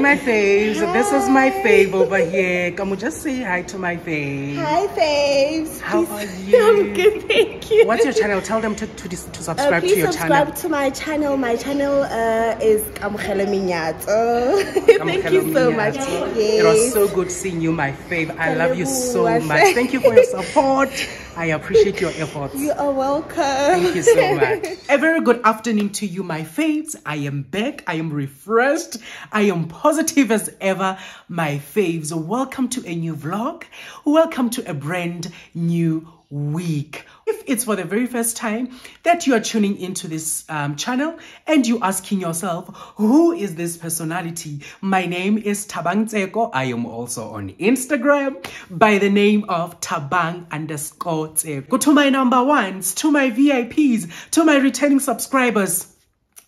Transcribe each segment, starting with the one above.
my faves. This is my fave over here. Come on, just say hi to my fave. Hi, faves. How please, are you? I'm good, thank you. What's your channel? Tell them to, to, to uh, subscribe uh, to your channel. Please subscribe to my channel. My channel uh, is Kamukhele Minyato. thank you so much. Yes. It was so good seeing you, my fave. I love you so much. Thank you for your support. I appreciate your efforts. You are welcome. Thank you so much. A very good afternoon to you, my faves. I am back. I am refreshed. I am positive as ever my faves. Welcome to a new vlog. Welcome to a brand new week. If it's for the very first time that you are tuning into this um, channel and you asking yourself, who is this personality? My name is Thabang Tseko. I am also on Instagram by the name of Thabang underscore Tseko. To my number ones, to my VIPs, to my returning subscribers,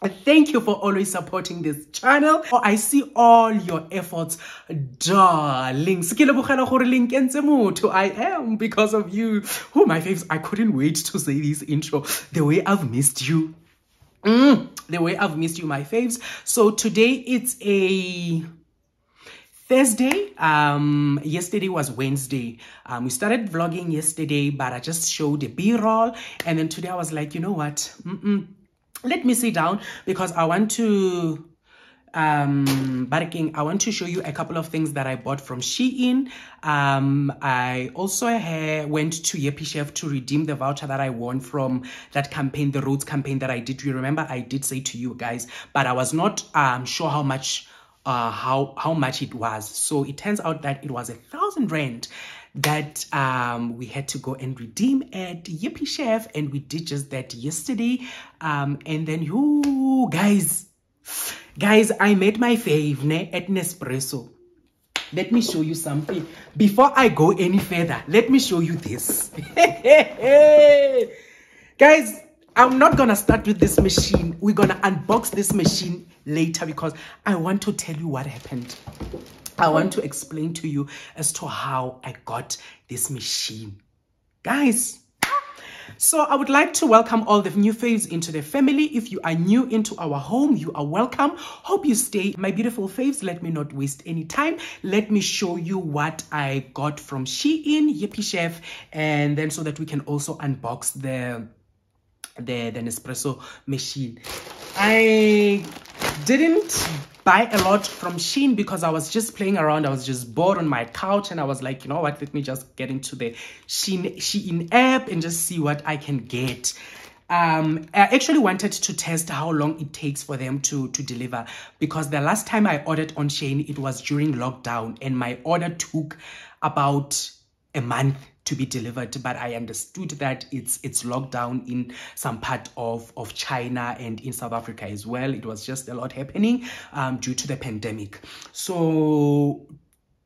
Thank you for always supporting this channel. Oh, I see all your efforts, darlings. I am because of you. Oh, my faves, I couldn't wait to say this intro. The way I've missed you. Mm, the way I've missed you, my faves. So today it's a Thursday. Um, yesterday was Wednesday. Um, we started vlogging yesterday, but I just showed a B-roll. And then today I was like, you know what? Mm -mm let me sit down because I want to um barking i want to show you a couple of things that i bought from shein. Um i also went to Yuppiechef to redeem the voucher that i won from that campaign the roads campaign that i did. You remember i did say to you guys but i was not um sure how much uh how how much it was. So it turns out that it was a thousand rand that um, we had to go and redeem at Yuppiechef, and we did just that yesterday. Um, and then, you guys, guys, I made my fave ne, at Nespresso. Let me show you something. Before I go any further, let me show you this. guys, I'm not gonna start with this machine. We're gonna unbox this machine later because I want to tell you what happened. I want to explain to you as to how I got this machine. Guys, so I would like to welcome all the new faves into the family. If you are new into our home, you are welcome. Hope you stay. My beautiful faves, let me not waste any time. Let me show you what I got from Shein, Yuppiechef, and then so that we can also unbox the the, the Nespresso machine. I didn't buy a lot from Shein because I was just playing around. I was just bored on my couch and I was like, you know what, let me just get into the Shein, Shein app and just see what I can get. Um, I actually wanted to test how long it takes for them to, to deliver because the last time I ordered on Shein, it was during lockdown and my order took about a month to be delivered but i understood that it's it's locked down in some part of of china and in south africa as well. It was just a lot happening um, due to the pandemic. So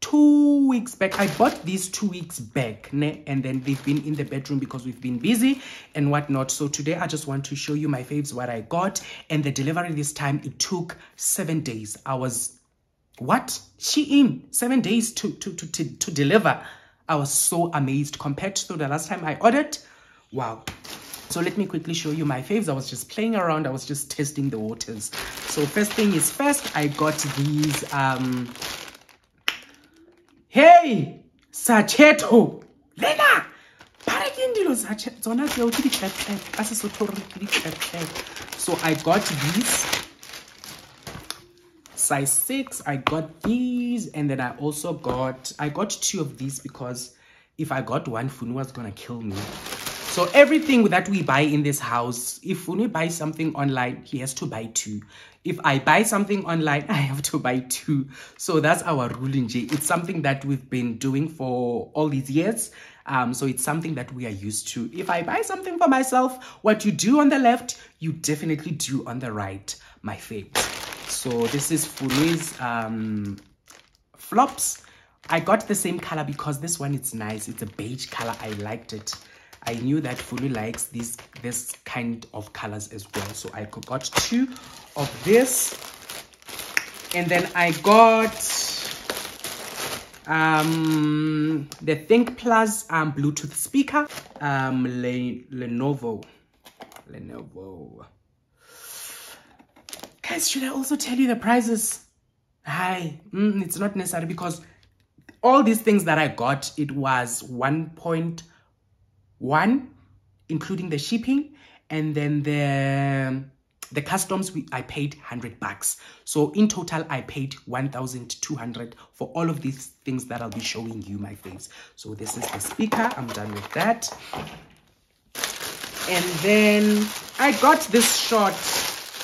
two weeks back i bought these two weeks back né? and then they've been in the bedroom because we've been busy and whatnot. So today i just want to show you my faves what i got and the delivery this time it took seven days. I was what? Shein? Seven days to to to, to, to deliver I was so amazed compared to the last time I ordered. Wow. So let me quickly show you my faves. I was just playing around. I was just testing the waters. So first thing is first, I got these. Um, hey, Sacheto. Lena. So I got these size 6 i got these and then i also got i got two of these because if i got one funu was gonna kill me. So everything that we buy in this house if funu buys something online he has to buy two. If i buy something online i have to buy two. So that's our rule in j. It's something that we've been doing for all these years. Um, so it's something that we are used to. If I buy something for myself, what you do on the left, you definitely do on the right, my favorite so this is Funui's um, flops. I got the same color because this one is nice. It's a beige color. I liked it. I knew that Fulu likes these this kind of colors as well. So I got two of this. And then I got um the ThinkPlus um bluetooth speaker um Le lenovo. Lenovo guys should i also tell you the prices? Hi mm, it's not necessary because all these things that i got it was 1.1 including the shipping and then the the customs we i paid 100 bucks. So in total i paid 1200 for all of these things that i'll be showing you my face so this is the speaker. I'm done with that. And then i got this short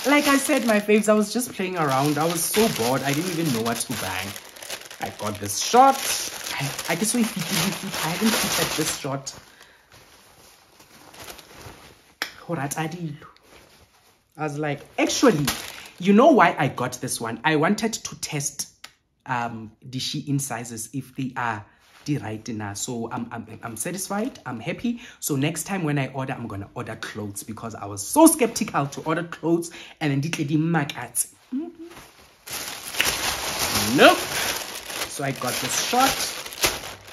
like I said, my faves, I was just playing around. I was so bored. I didn't even know what to bang. I got this shot. I, I guess we I haven't featured this shot. I was like, actually, you know why I got this one? I wanted to test um the Shein sizes if they are the right now. So I'm, I'm I'm satisfied. I'm happy. So next time when I order, I'm gonna order clothes because I was so skeptical to order clothes and then did the market. Nope. So I got this short.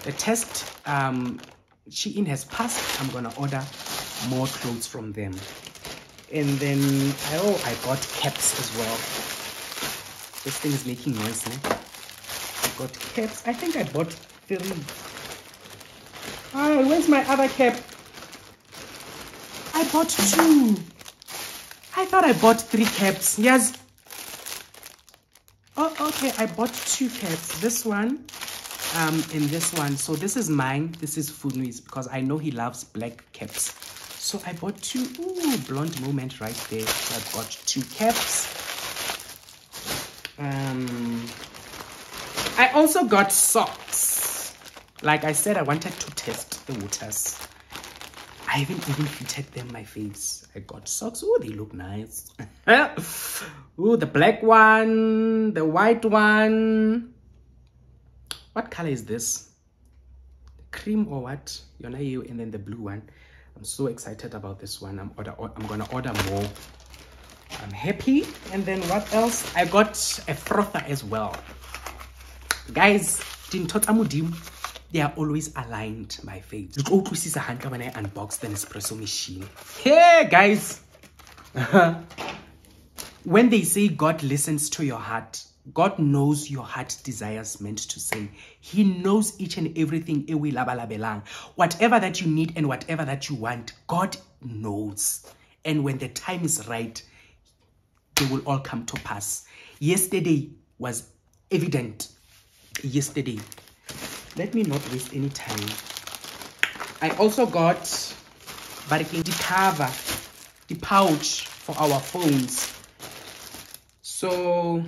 The test um Shein has passed. I'm gonna order more clothes from them. And then oh I got caps as well. This thing is making noise? I got caps. I think I bought three. Where's my other cap? I bought two. I thought I bought three caps. Yes. Oh, okay. I bought two caps. This one um and this one. So this is mine. This is Funui's because I know he loves black caps. So I bought two. Ooh, blonde moment right there. So I've got two caps. Um, I also got socks. Like I said, I wanted to test the waters. I haven't even fitted them my face. I got socks. Oh, they look nice. oh, the black one, the white one. What color is this? Cream or what? Yona you and then the blue one. I'm so excited about this one. I'm order. I'm gonna order more. I'm happy. And then what else? I got a frother as well. Guys, tsa modimo they are always aligned my face le tlo utlwisisa hantle when i unbox the nespresso machine. Hey guys. When they say god listens to your heart god knows your heart desires meant to say he knows each and everything. Eh, e e labalabelang. Whatever that you need and whatever that you want god knows. And when the time is right they will all come to pass. Yesterday was evident. Yesterday let me not waste any time i also got barking the cover the pouch for our phones so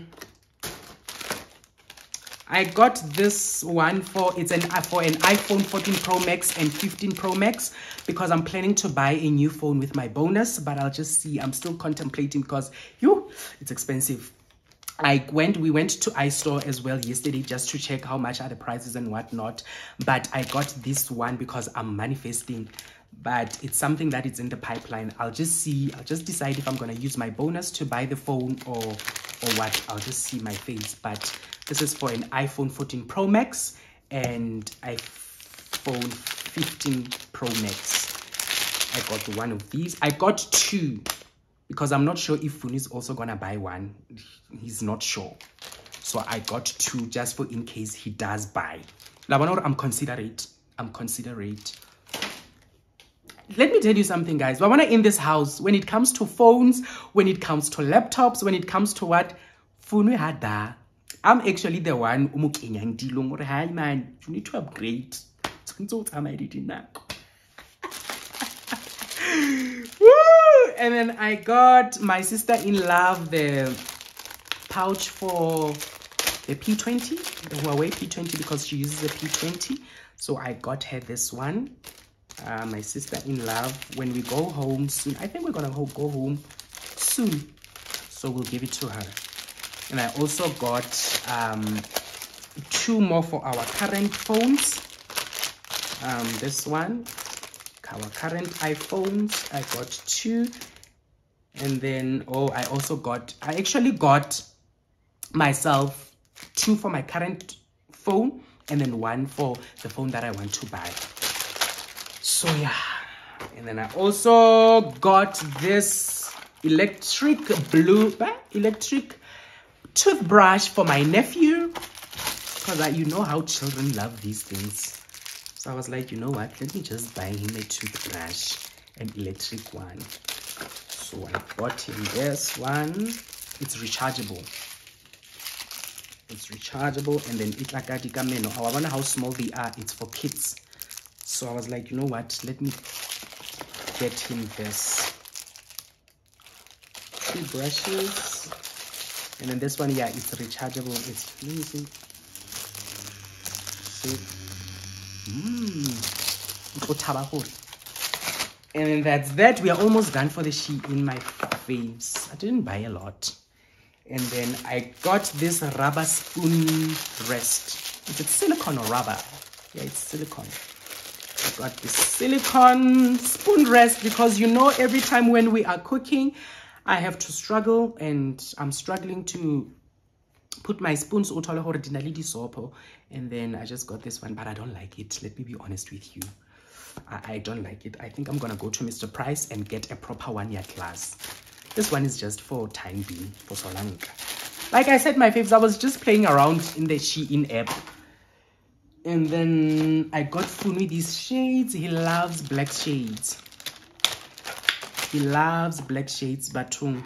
I got this one for it's an for an iPhone 14 Pro Max and 15 Pro Max because I'm planning to buy a new phone with my bonus, but I'll just see. I'm still contemplating because you it's expensive. I went we went to iStore as well yesterday just to check how much are the prices and whatnot. But I got this one because I'm manifesting but it's something that is in the pipeline. I'll just see i'll just decide if i'm going to use my bonus to buy the phone or or what. I'll just see my face but this is for an iphone 14 pro max and iphone 15 pro max. I got one of these. I got two because i'm not sure if Fun is also gonna buy one. He's not sure. So i got two just for in case he does buy. I'm considerate. I'm considerate. Let me tell you something guys. But when i in this house when it comes to phones when it comes to laptops when it comes to what phone hada i'm actually the one or hi man you need to upgrade and then i got my sister in love the pouch for the p20 the huawei p20 because she uses the p20 so i got her this one. Uh, my sister-in-law when we go home soon i think we're gonna go home soon. So we'll give it to her. And i also got um, two more for our current phones. Um, this one our current iphones. I got two. And then oh i also got i actually got myself two for my current phone and then one for the phone that i want to buy. So yeah. And then i also got this electric blue electric toothbrush for my nephew. Because you know how children love these things so i was like you know what? Let me just buy him a toothbrush an electric one. So i bought him this one. It's rechargeable. It's rechargeable and then it's like a menu. I wonder how small they are. It's for kids. So i was like you know what? Let me get him this. Two brushes. And then this one yeah it's rechargeable. It's let me see see mm. And that's that. We are almost done for the Shein my face. I didn't buy a lot. And then I got this rubber spoon rest. Is it silicone or rubber? Yeah, it's silicone. I got this silicone spoon rest because you know every time when we are cooking, I have to struggle and I'm struggling to put my spoons and then I just got this one, but I don't like it. Let me be honest with you. I, I don't like it. I think I'm gonna go to Mr. Price and get a proper one year class. This one is just for time being, for Solanka. Like I said, my faves, I was just playing around in the Shein app. And then I got Fumi these shades. He loves black shades. He loves black shades, but um,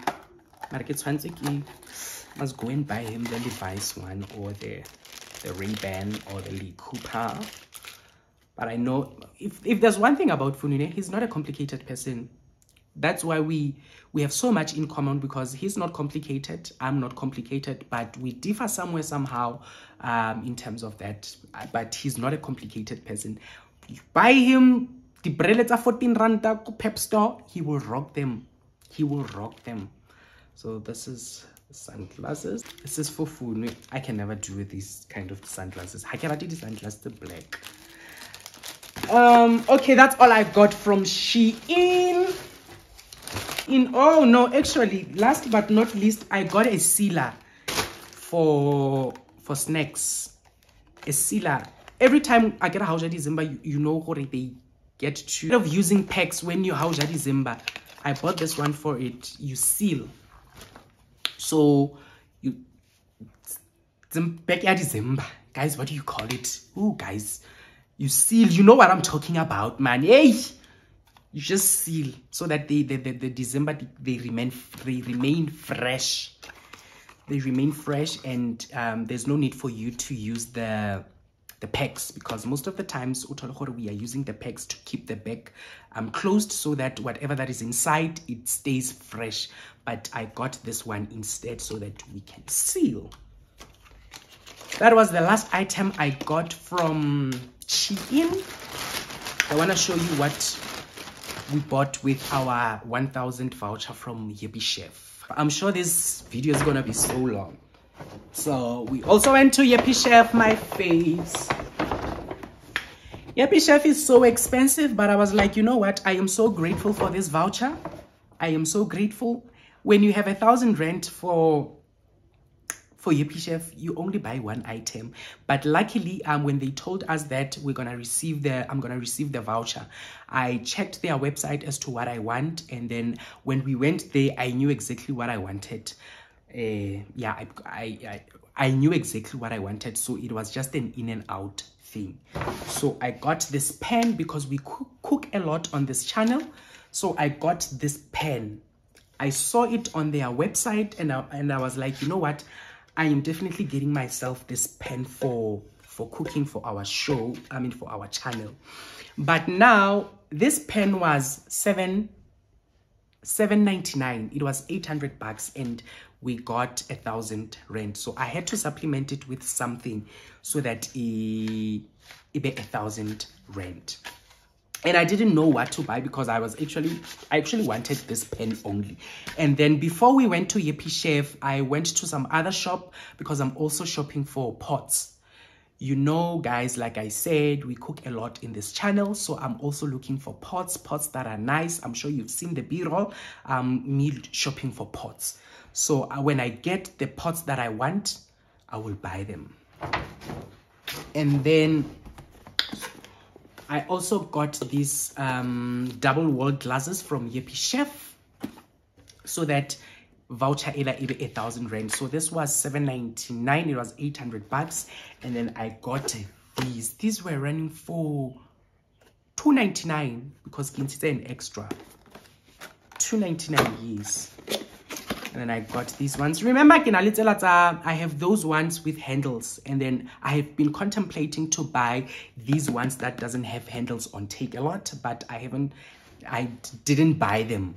must go and buy him the Levi's one or the the Ray-Ban or the Lee Cooper but I know if, if there's one thing about Funune, he's not a complicated person. That's why we we have so much in common because he's not complicated, I'm not complicated, but we differ somewhere somehow um, in terms of that. But he's not a complicated person. buy him the brelets are 14 randa pep store, he will rock them. He will rock them. So this is sunglasses. This is for Funune. I can never do these kind of sunglasses. I cannot do the sunglasses the black? Um okay that's all i got from shein. In oh no actually last but not least i got a sealer for for snacks. A sealer. Every time i get a house december you, you know what they get to. Instead of using packs when you house december i bought this one for it. You seal so you back december guys what do you call it? Oh guys you seal. You know what i'm talking about man. Hey you just seal so that they the, the, the december they remain they remain fresh. They remain fresh and um, there's no need for you to use the the pegs because most of the times we are using the pegs to keep the bag um, closed so that whatever that is inside it stays fresh but i got this one instead so that we can seal that was the last item i got from Shein. I want to show you what we bought with our 1000 voucher from Yuppiechef. I'm sure this video is to be so long. So we also went to Yuppiechef, my face. Yuppiechef is so expensive, but I was like, you know what? I am so grateful for this voucher. I am so grateful. When you have a thousand rent for for Yuppiechef, you only buy one item. But luckily, um, when they told us that we're gonna receive the, I'm gonna receive the voucher, I checked their website as to what I want, and then when we went there, I knew exactly what I wanted. Uh, yeah, I, I, I, I knew exactly what I wanted, so it was just an in and out thing. So I got this pen because we cook, cook a lot on this channel. So I got this pen. I saw it on their website and I, and I was like, you know what? I am definitely getting myself this pen for for cooking for our show, I mean for our channel. But now this pen was seven 799 it was 800 bucks and we got a thousand rent so i had to supplement it with something so that it, be a thousand rent and I didn't know what to buy because I was actually I actually wanted this pen only. And then before we went to Yuppiechef I went to some other shop because I'm also shopping for pots. You know guys like I said we cook a lot in this channel. So I'm also looking for pots pots that are nice. I'm sure you've seen the b-roll um me shopping for pots so uh, when I get the pots that I want I will buy them and then I also got these um, double wall glasses from Yuppiechef so that voucher either a thousand rand. So this was 799 it was 800 bucks and then I got these. These were running for 299 because it's an extra. 299 years and then I got these ones. Remember, I have those ones with handles and then I have been contemplating to buy these ones that doesn't have handles on Takealot, but I haven't, I didn't buy them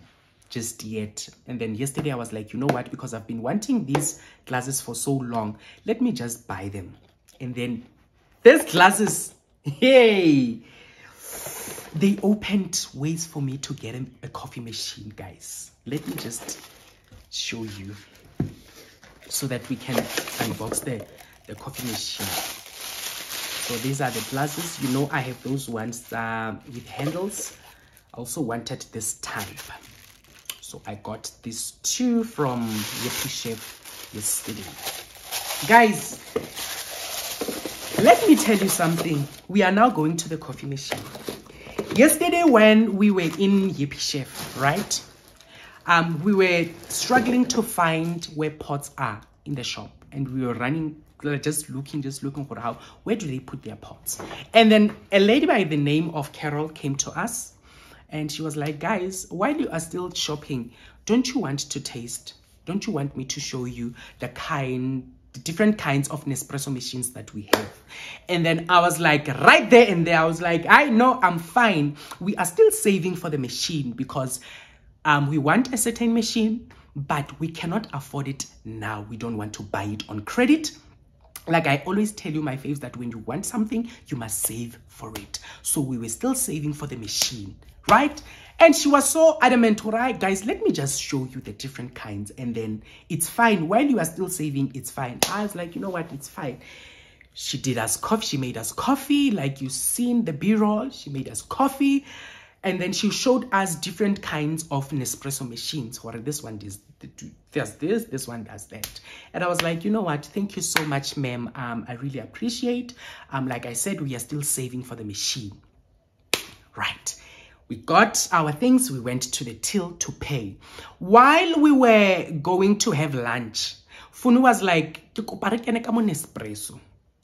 just yet. And then yesterday I was like, you know what, because I've been wanting these glasses for so long, let me just buy them. And then these glasses, hey, they opened ways for me to get a, a coffee machine, guys. Let me just show you so that we can unbox the, the coffee machine. So these are the glasses. You know, I have those ones uh, with handles. I also wanted this type. So I got these two from Yuppiechef yesterday. Guys, let me tell you something. We are now going to the coffee machine. Yesterday when we were in Yuppiechef, right? Um, we were struggling to find where pots are in the shop. And we were running, just looking, just looking for how, where do they put their pots? And then a lady by the name of Carol came to us and she was like, guys, while you are still shopping, don't you want to taste? Don't you want me to show you the kind the different kinds of Nespresso machines that we have. And then I was like, right there and there, I was like, I know I'm fine. We are still saving for the machine because um, we want a certain machine, but we cannot afford it now. We don't want to buy it on credit. Like I always tell you, my faves, that when you want something, you must save for it. So we were still saving for the machine, right? And she was so adamant, right, guys, let me just show you the different kinds. And then it's fine. While you are still saving, it's fine. I was like, you know what, it's fine. She did us coffee. She made us coffee. Like you seen the B-roll. She made us coffee. And then she showed us different kinds of Nespresso machines. What this one does, does this, this one does that. And I was like, you know what? Thank you so much, ma'am. Um, I really appreciate. Um, like I said, we are still saving for the machine. Right we got our things we went to the till to pay while we were going to have lunch funu was like nespresso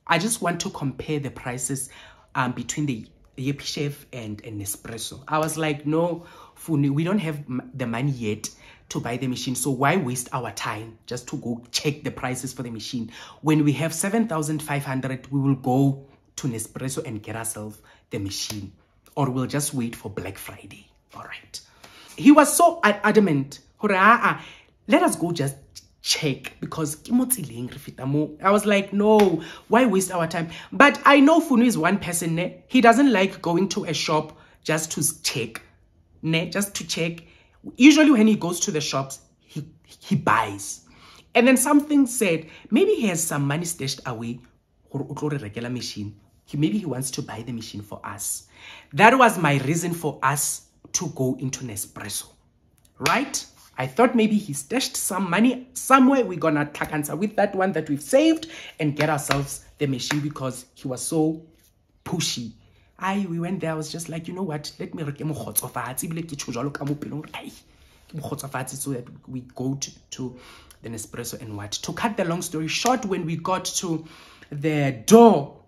i just want to compare the prices um, between the Yuppiechef and, Nespresso. I was like, no, Funi, we don't have the money yet to buy the machine. So why waste our time just to go check the prices for the machine? When we have 7,500, we will go to Nespresso and get ourselves the machine or we'll just wait for Black Friday. All right. He was so adamant. Ah, ah, let us go just check because I was like, no, why waste our time? But I know Funu is one person. Ne? He doesn't like going to a shop just to check. Ne? Just to check. Usually when he goes to the shops, he, he buys. And then something said, maybe he has some money stashed away regular machine. He, maybe he wants to buy the machine for us. That was my reason for us to go into Nespresso, right? I thought maybe he stashed some money somewhere. We're gonna answer with that one that we've saved and get ourselves the machine because he was so pushy. I we went there. I was just like, you know what? Let me reke mogotsofatsi ebile ke tšho jalo ka mo so that we go to, to the Nespresso and what. To cut the long story short, when we got to the door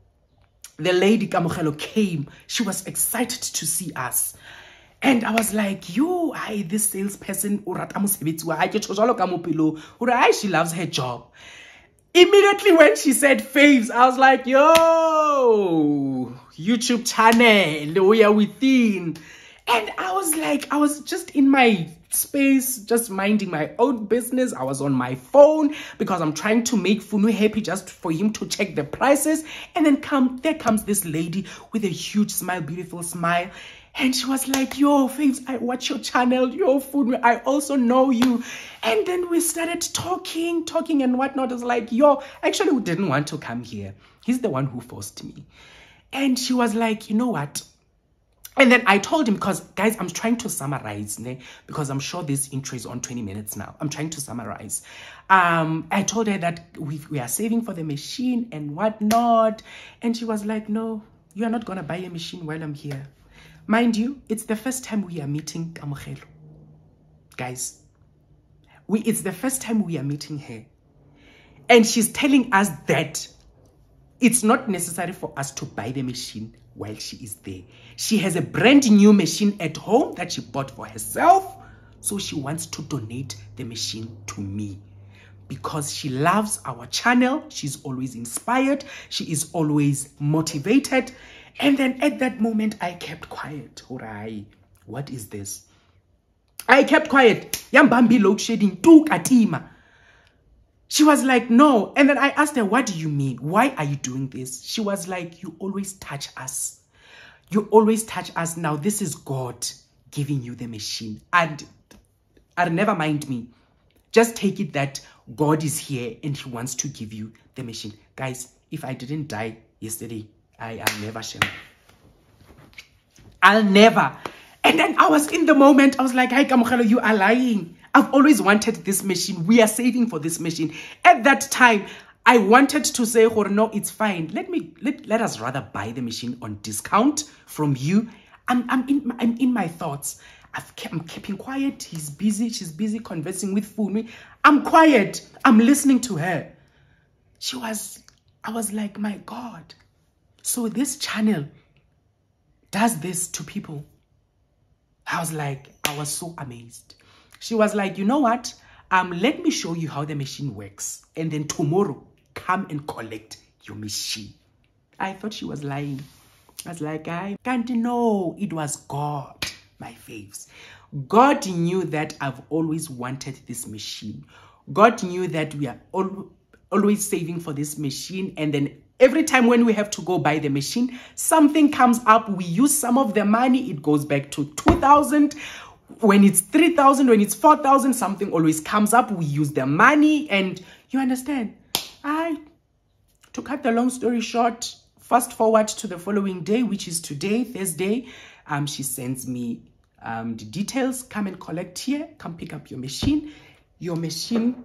the lady Kamogelo came. She was excited to see us. And I was like, yo, I this salesperson, she loves her job. Immediately when she said faves, I was like, yo, YouTube channel, we are within. And I was like, I was just in my space, just minding my own business. I was on my phone because I'm trying to make Funu happy just for him to check the prices. And then come, there comes this lady with a huge smile, beautiful smile. And she was like, yo, Faves, I watch your channel, your food, I also know you. And then we started talking, talking and whatnot. Was like, yo, actually, we didn't want to come here. He's the one who forced me. And she was like, you know what? And then I told him, because guys, I'm trying to summarize, ne? because I'm sure this intro is on 20 minutes now. I'm trying to summarize. Um, I told her that we, we are saving for the machine and whatnot. And she was like, no, you are not going to buy a machine while I'm here. Mind you, it's the first time we are meeting Kamogelo. Guys, we, it's the first time we are meeting her. And she's telling us that it's not necessary for us to buy the machine while she is there. She has a brand new machine at home that she bought for herself. So she wants to donate the machine to me because she loves our channel. She's always inspired. She is always motivated. And then at that moment, I kept quiet. Hurai, what is this? I kept quiet. Yambambi load shedding. Tu katima. She was like, no. And then I asked her, what do you mean? Why are you doing this? She was like, you always touch us. You always touch us. Now, this is God giving you the machine. And, and never mind me. Just take it that God is here and He wants to give you the machine. Guys, if I didn't die yesterday, I am never shame. I'll never. And then I was in the moment, I was like, hey, Kamukelo, you are lying. I've always wanted this machine. We are saving for this machine. At that time, I wanted to say, no, it's fine. Let me let, let us rather buy the machine on discount from you. I'm I'm in I'm in my thoughts. I've kept, I'm keeping quiet. He's busy. She's busy conversing with Fumi. I'm quiet. I'm listening to her. She was, I was like, my God. So this channel does this to people. I was like, I was so amazed. She was like, you know what? Um, let me show you how the machine works. And then tomorrow, come and collect your machine. I thought she was lying. I was like, I can't know. It was God my faves. God knew that I've always wanted this machine. God knew that we are all, always saving for this machine. And then every time when we have to go buy the machine, something comes up. We use some of the money. It goes back to 2000 when it's 3000 when it's 4000 something always comes up we use the money and you understand i to cut the long story short fast forward to the following day which is today thursday um she sends me um, the details come and collect here come pick up your machine your machine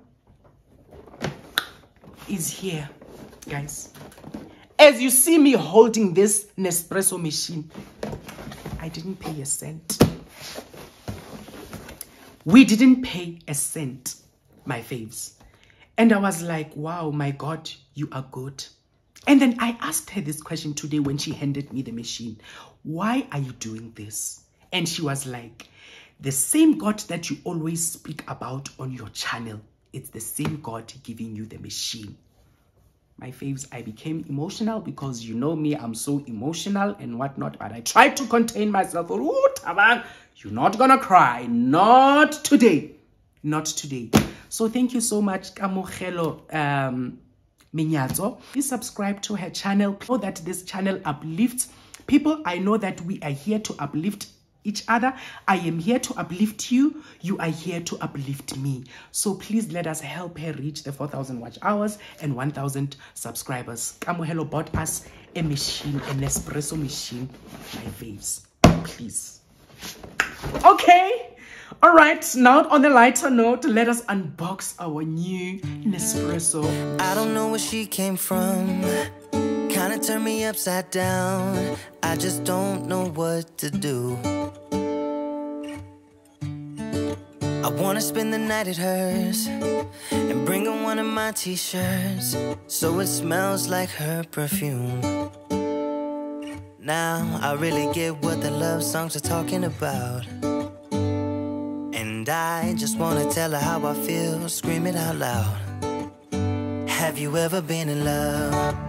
is here guys. As you see me holding this Nespresso machine I didn't pay a cent. We didn't pay a cent my faves. And I was like wow my God you are good. And then I asked her this question today when she handed me the machine. Why are you doing this? And she was like, the same God that you always speak about on your channel, it's the same God giving you the machine. My faves, I became emotional because you know me, I'm so emotional and whatnot, but I tried to contain myself. Ooh, Thabang, you're not gonna cry. Not today. Not today. So thank you so much, Kamukelo um, Minyazo. Please subscribe to her channel. Know that this channel uplifts people. I know that we are here to uplift each other. I am here to uplift you. You are here to uplift me. So please let us help her reach the 4,000 watch hours and 1,000 subscribers. Kamuhelo bought us a machine, an espresso machine, my faves. Please. Okay. All right, now on the lighter note, let us unbox our new Nespresso. I don't know where she came from. Kinda turned me upside down. I just don't know what to do. I wanna spend the night at hers and bring her one of my t shirts so it smells like her perfume. Now I really get what the love songs are talking about. And I just wanna tell her how I feel, scream it out loud. Have you ever been in love?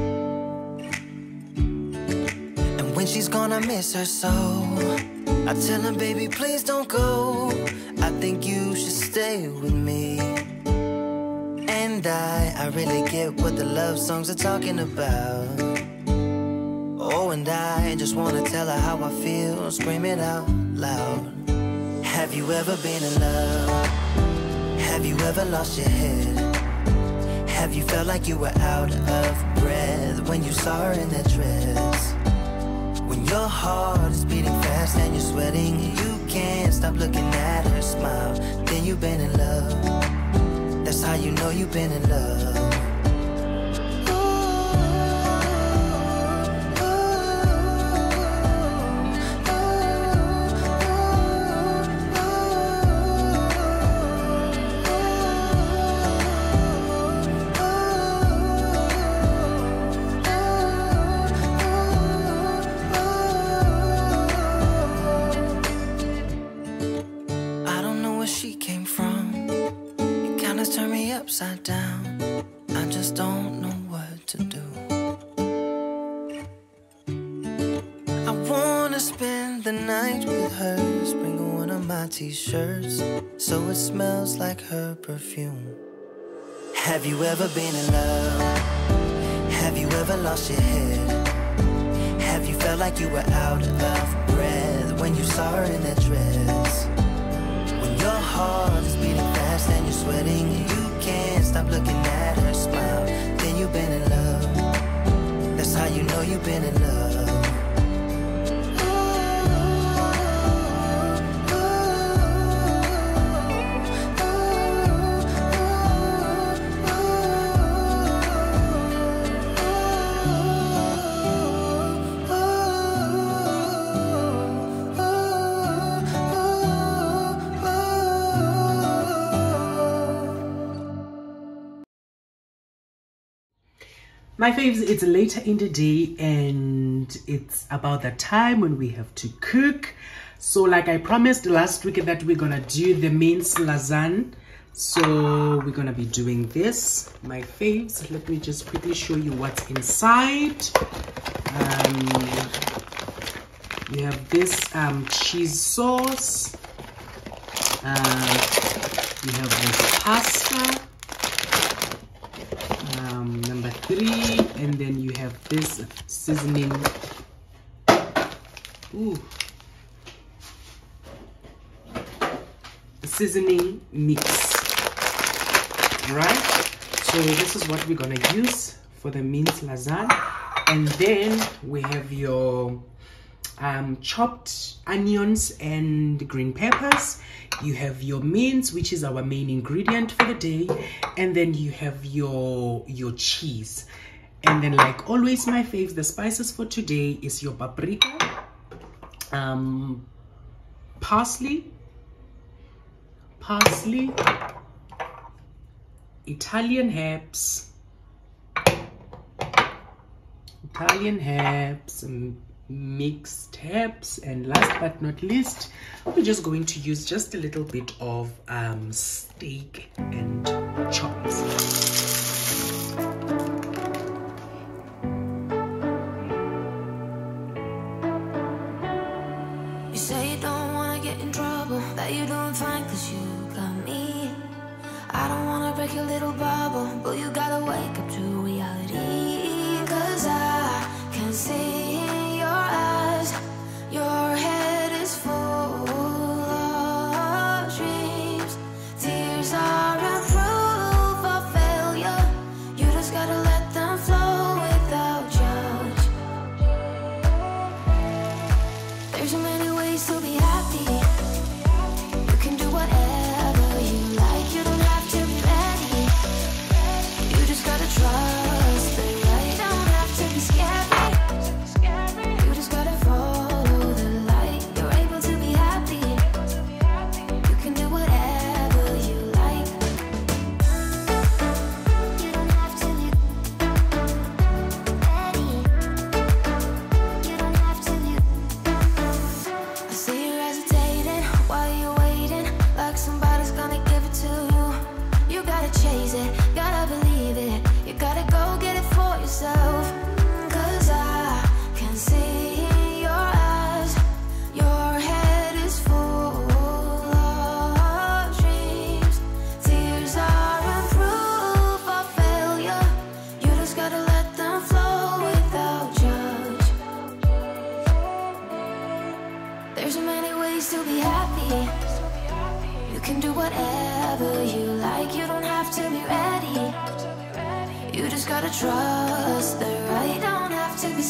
When she's gonna miss her so I tell her, baby, please don't go I think you should stay with me And I, I really get what the love songs are talking about Oh, and I just wanna tell her how I feel Scream it out loud Have you ever been in love? Have you ever lost your head? Have you felt like you were out of breath When you saw her in that dress? Your heart is beating fast and you're sweating you can't stop looking at her smile, then you've been in love. That's how you know you've been in love. Have you ever been in love? Have you ever lost your head? Have you felt like you were out of breath when you saw her in that dress? When your heart is beating fast and you're sweating, and you can't stop looking at her smile. Then you've been in love. That's how you know you've been in love. My faves, it's later in the day and it's about the time when we have to cook. So like I promised last week that we're gonna do the mince lasagne. So we're gonna be doing this, my faves. Let me just quickly show you what's inside. Um, we have this um, cheese sauce. Uh, we have this pasta um, number three and then you have this seasoning. Ooh. seasoning mix. Right so this is what we're gonna use for the minced lasagna. And then we have your um, chopped onions and green peppers. You have your mince which is our main ingredient for the day. And then you have your your cheese. And then like always my faves the spices for today is your paprika um parsley parsley italian herbs italian herbs and mixed herbs and last but not least we're just going to use just a little bit of um, steak and chops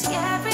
scary.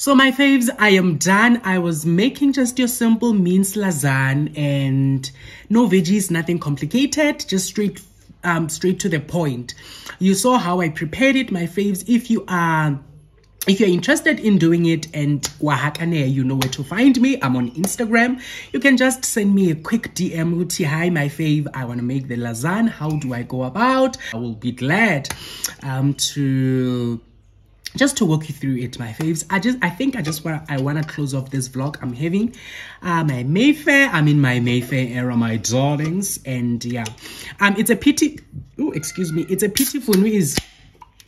So my faves, I am done. I was making just your simple minced lasagna and no veggies, nothing complicated, just straight um straight to the point. You saw how I prepared it, my faves. If you are if you're interested in doing it and wahakane, you know where to find me. I'm on Instagram. You can just send me a quick DM. Uti, hi, my fave. I want to make the lasagna. How do I go about? I will be glad um, to just to walk you through it my faves. I just i think i just want i want to close off this vlog. I'm having uh my mayfair i'm in my mayfair era my darlings and yeah. Um it's a pity oh excuse me. It's a pity for me is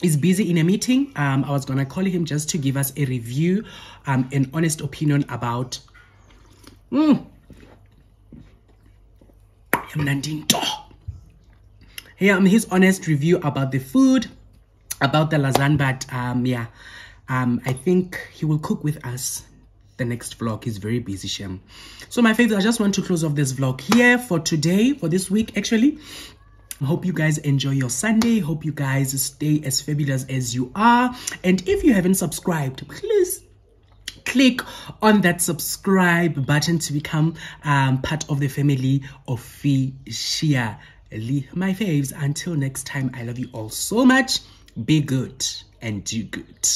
is busy in a meeting. Um i was gonna call him just to give us a review um an honest opinion about mm, yeah, um, his honest review about the food about the lasagna but um yeah um i think he will cook with us the next vlog he's very busy shem so my favorite i just want to close off this vlog here for today for this week actually I hope you guys enjoy your Sunday. Hope you guys stay as fabulous as you are. And if you haven't subscribed, please click on that subscribe button to become um, part of the family of officially. My faves, until next time, I love you all so much. Be good and do good.